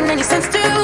making any sense to